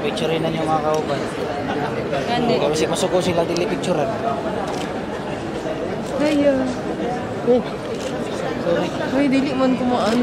picture na niyo mga kauban. Gani. Kaya si masuko sila dili picturean. Kaya. Oh. Sorry. Ay, dili man kumaan.